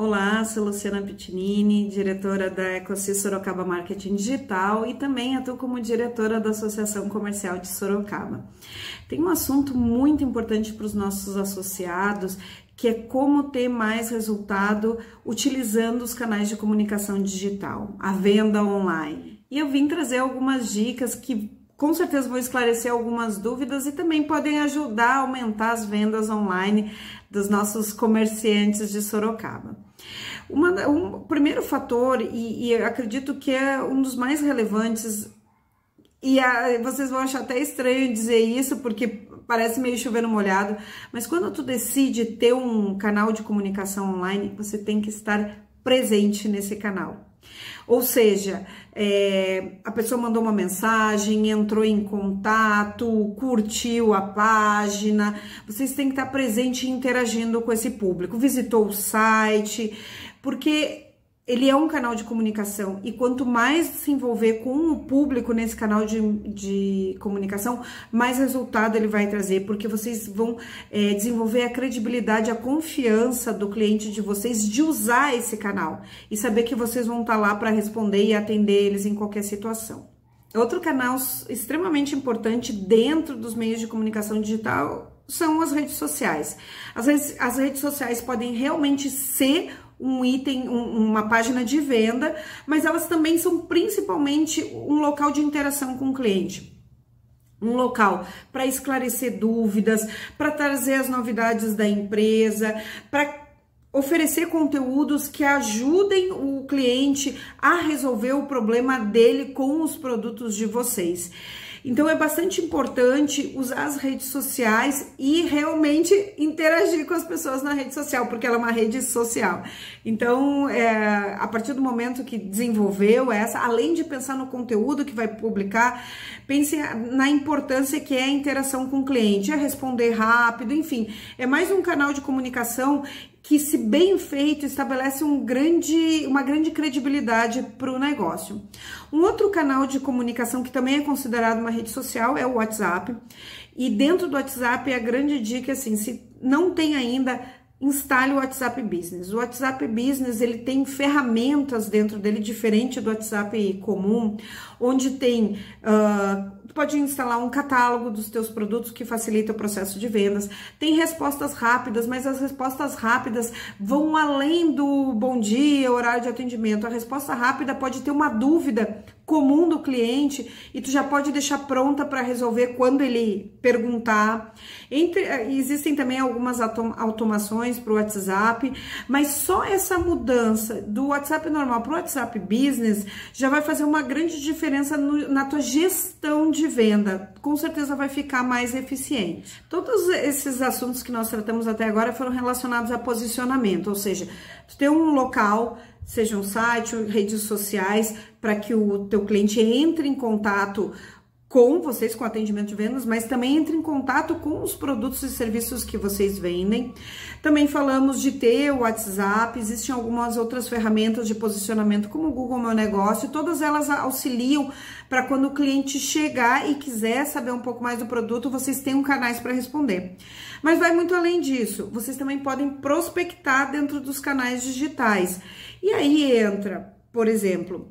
Olá, sou Luciana Pitinini, diretora da Ecosis Sorocaba Marketing Digital e também atuo como diretora da Associação Comercial de Sorocaba. Tem um assunto muito importante para os nossos associados, que é como ter mais resultado utilizando os canais de comunicação digital, a venda online. E eu vim trazer algumas dicas que com certeza vou esclarecer algumas dúvidas e também podem ajudar a aumentar as vendas online dos nossos comerciantes de Sorocaba. Uma, um primeiro fator, e, e acredito que é um dos mais relevantes, e a, vocês vão achar até estranho dizer isso, porque parece meio chovendo molhado, mas quando tu decide ter um canal de comunicação online, você tem que estar presente nesse canal. Ou seja, é, a pessoa mandou uma mensagem, entrou em contato, curtiu a página, vocês têm que estar presente e interagindo com esse público, visitou o site, porque ele é um canal de comunicação e quanto mais se envolver com o público nesse canal de, de comunicação, mais resultado ele vai trazer, porque vocês vão é, desenvolver a credibilidade, a confiança do cliente de vocês de usar esse canal e saber que vocês vão estar lá para responder e atender eles em qualquer situação. Outro canal extremamente importante dentro dos meios de comunicação digital são as redes sociais. As redes, as redes sociais podem realmente ser um item, um, uma página de venda, mas elas também são principalmente um local de interação com o cliente um local para esclarecer dúvidas, para trazer as novidades da empresa, para oferecer conteúdos que ajudem o cliente a resolver o problema dele com os produtos de vocês. Então é bastante importante usar as redes sociais e realmente interagir com as pessoas na rede social, porque ela é uma rede social. Então, é, a partir do momento que desenvolveu essa, além de pensar no conteúdo que vai publicar, pense na importância que é a interação com o cliente, é responder rápido, enfim, é mais um canal de comunicação que, se bem feito, estabelece um grande, uma grande credibilidade para o negócio. Um outro canal de comunicação que também é considerado uma rede social é o WhatsApp. E dentro do WhatsApp, a grande dica é assim, se não tem ainda instale o WhatsApp Business. O WhatsApp Business ele tem ferramentas dentro dele diferente do WhatsApp comum, onde tem uh, pode instalar um catálogo dos teus produtos que facilita o processo de vendas. Tem respostas rápidas, mas as respostas rápidas vão além do bom dia, horário de atendimento. A resposta rápida pode ter uma dúvida comum do cliente e tu já pode deixar pronta para resolver quando ele perguntar. Entre, eh, existem também algumas automações para o WhatsApp, mas só essa mudança do WhatsApp normal para o WhatsApp Business já vai fazer uma grande diferença no, na tua gestão de venda. Com certeza vai ficar mais eficiente. Todos esses assuntos que nós tratamos até agora foram relacionados a posicionamento, ou seja, tu tem um local seja um site redes sociais, para que o teu cliente entre em contato com vocês, com atendimento de vendas, mas também entre em contato com os produtos e serviços que vocês vendem. Também falamos de ter o WhatsApp, existem algumas outras ferramentas de posicionamento, como o Google Meu Negócio, todas elas auxiliam para quando o cliente chegar e quiser saber um pouco mais do produto, vocês tenham canais para responder. Mas vai muito além disso, vocês também podem prospectar dentro dos canais digitais. E aí entra, por exemplo,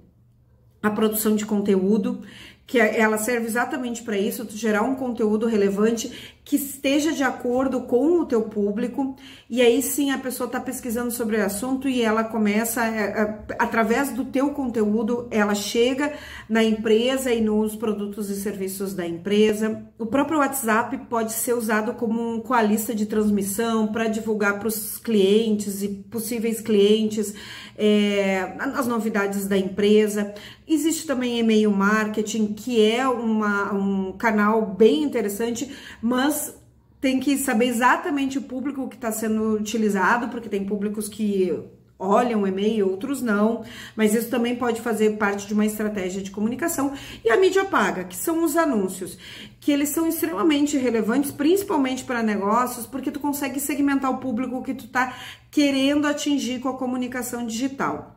a produção de conteúdo, que é, ela serve exatamente para isso, tu gerar um conteúdo relevante que esteja de acordo com o teu público, e aí sim a pessoa está pesquisando sobre o assunto e ela começa, é, através do teu conteúdo, ela chega na empresa e nos produtos e serviços da empresa. O próprio WhatsApp pode ser usado como um, com a lista de transmissão para divulgar para os clientes e possíveis clientes é, as novidades da empresa. Existe também e-mail marketing, que é uma, um canal bem interessante, mas tem que saber exatamente o público que está sendo utilizado, porque tem públicos que olham o e-mail, outros não, mas isso também pode fazer parte de uma estratégia de comunicação. E a mídia paga, que são os anúncios, que eles são extremamente relevantes, principalmente para negócios, porque tu consegue segmentar o público que tu está querendo atingir com a comunicação digital.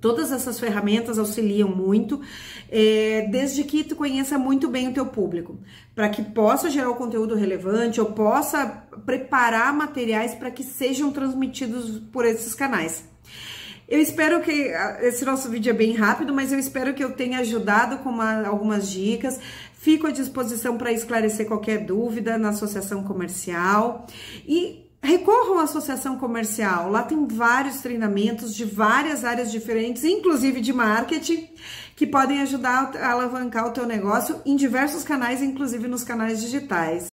Todas essas ferramentas auxiliam muito, é, desde que tu conheça muito bem o teu público, para que possa gerar o conteúdo relevante ou possa preparar materiais para que sejam transmitidos por esses canais. Eu espero que esse nosso vídeo é bem rápido, mas eu espero que eu tenha ajudado com uma, algumas dicas. Fico à disposição para esclarecer qualquer dúvida na associação comercial e Recorram à associação comercial, lá tem vários treinamentos de várias áreas diferentes, inclusive de marketing, que podem ajudar a alavancar o teu negócio em diversos canais, inclusive nos canais digitais.